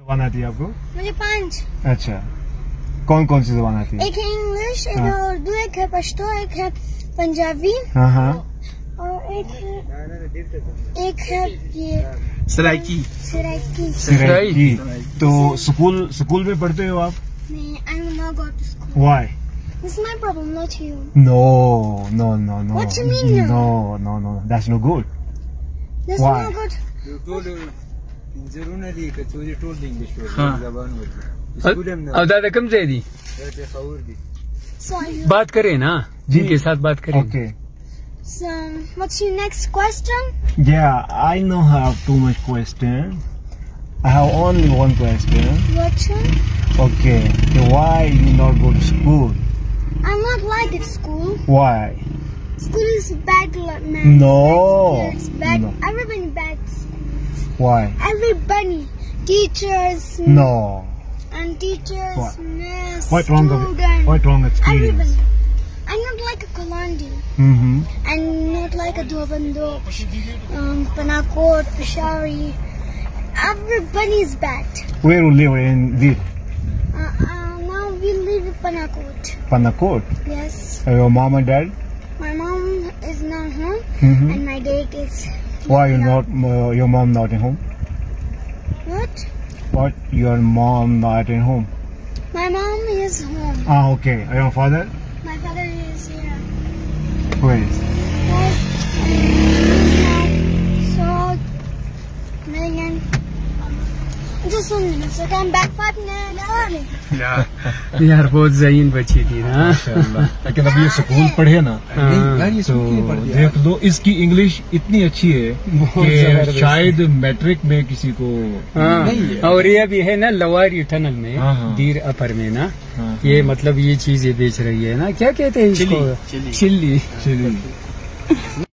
जबान आती है आपको मुझे पाँच अच्छा कौन कौन सी जबान आती है एक इंग्लिश एक हाँ। उर्दू एक है पश्तो एक है पंजाबी हाँ हाँ और एक है सराइकी तो स्कूल स्कूल में पढ़ते हो आप वाई This is my problem, not you. No, no, no, no. What do you mean? No, no, no. That's no good. That's no good. जरूरी का चोरी told English word हाँ। जबान बोल स्कूल में अब दादा कम से दी रहते खबर दी so you बात करें ना जिनके साथ बात करें Okay. so what's your next question Yeah, I don't have too much question. I have only one question. what one Okay. So why you not go to school? I'm not like at school Why? school is bad like man No. it's bad No. everybody bad Why? everybody teachers No. and teachers What? miss What wrong? of- student What wrong experience? everybody I'm not like a Kalandi Mm-hmm. I'm not like a Dobando, um, Panakot, Peshari. Everybody's bad. Where you live in Vir? Uh, uh, now we live in Panakot. Panakot. Yes. Uh, Your mom and dad? My mom is not home Mm-hmm. and my dad is. Why you not? Uh, your mom not at home? What? What? Your mom not at home? My mom is home. Ah, okay. And Your father? My father is here. Where is? Yes. Just one minute. So come back five यार बहुत जहीन बची थी ना। लेकिन अभी ये school पढ़े ना। हाँ, ये तो है देख लो इसकी इंग्लिश इतनी अच्छी है कि शायद मैट्रिक में किसी को हाँ, और ये अभी है ना लवारी टनल में हाँ, हाँ। दीर अपर में ना। हाँ, ये मतलब ये चीज़ें बेच रही है ना। क्या कहते हैं इसको? चिल्ली। चिल्ली। चिली